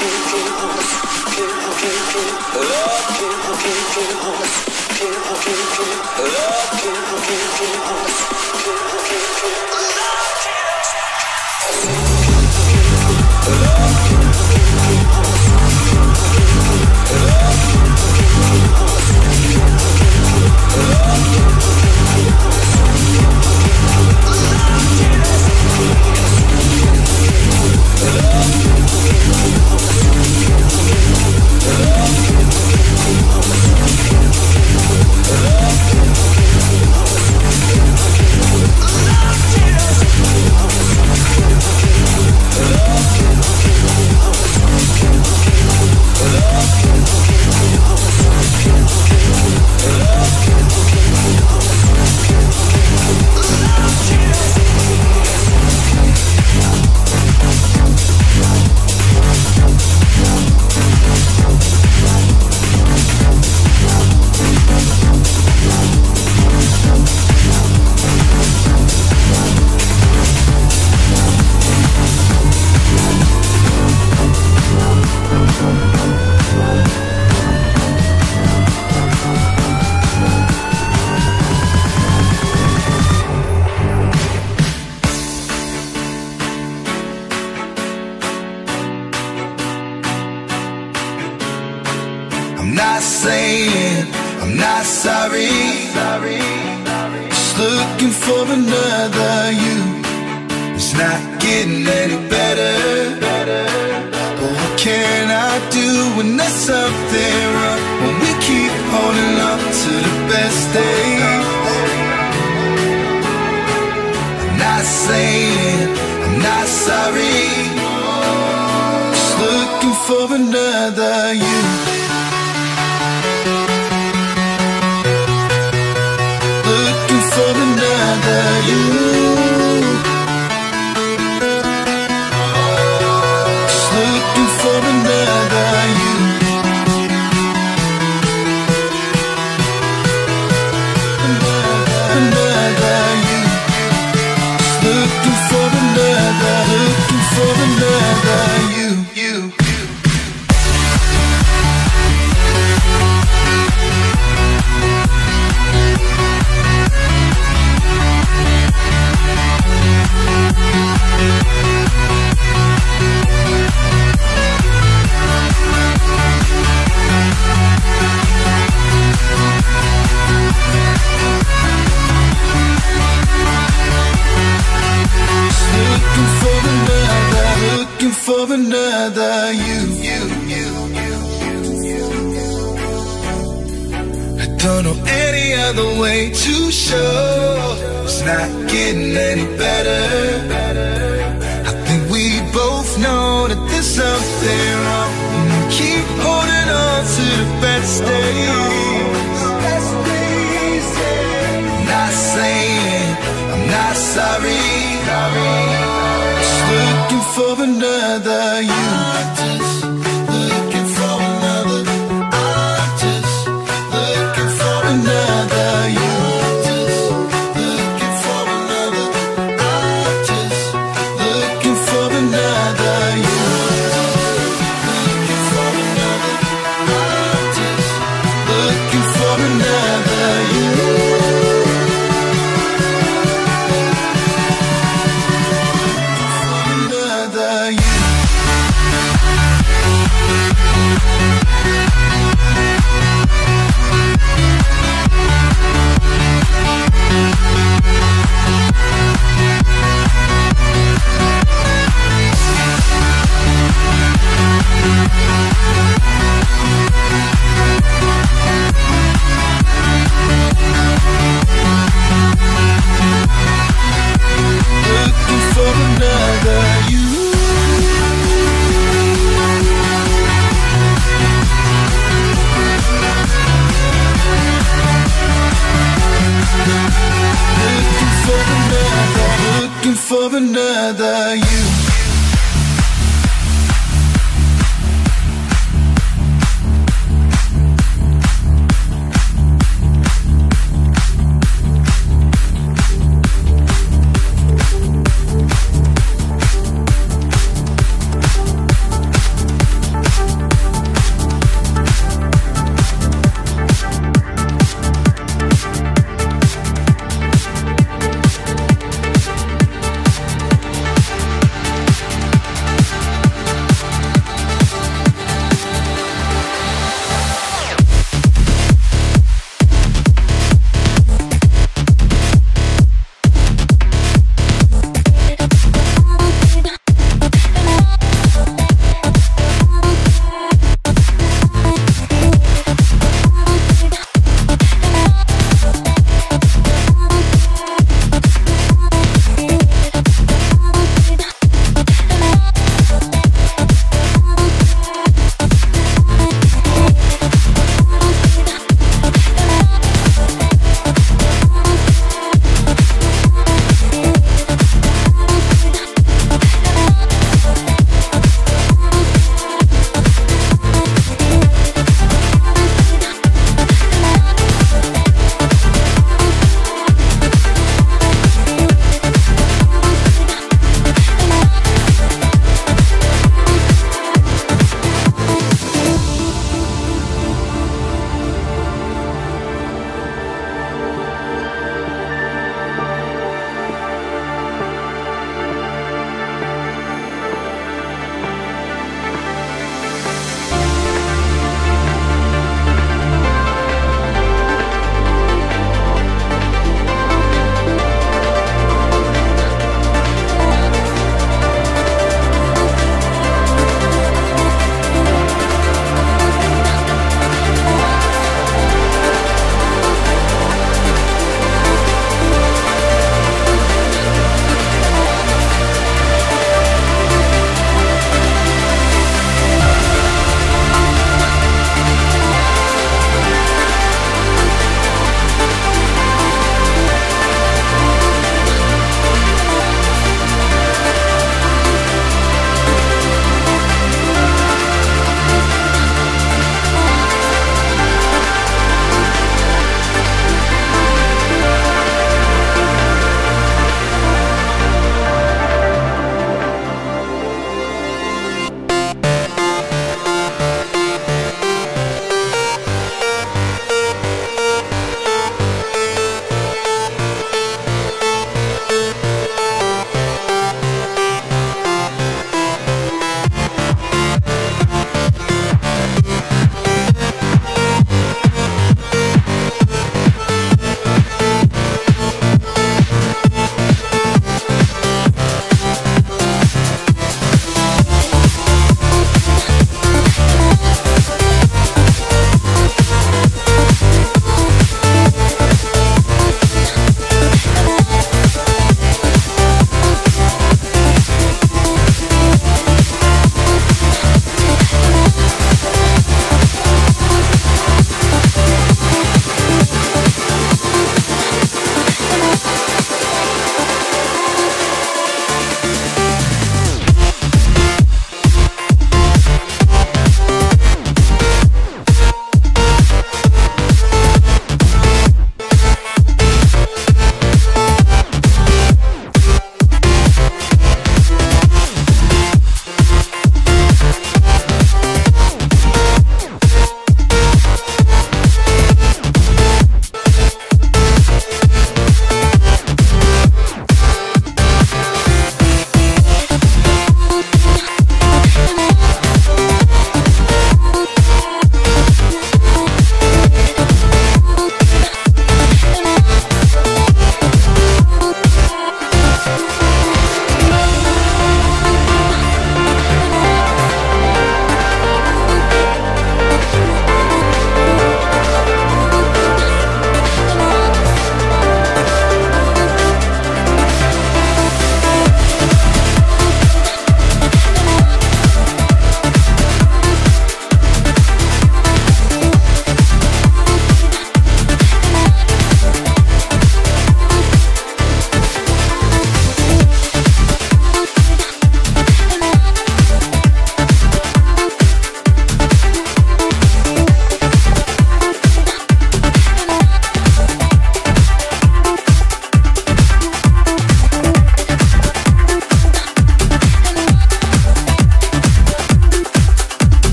Love. For another you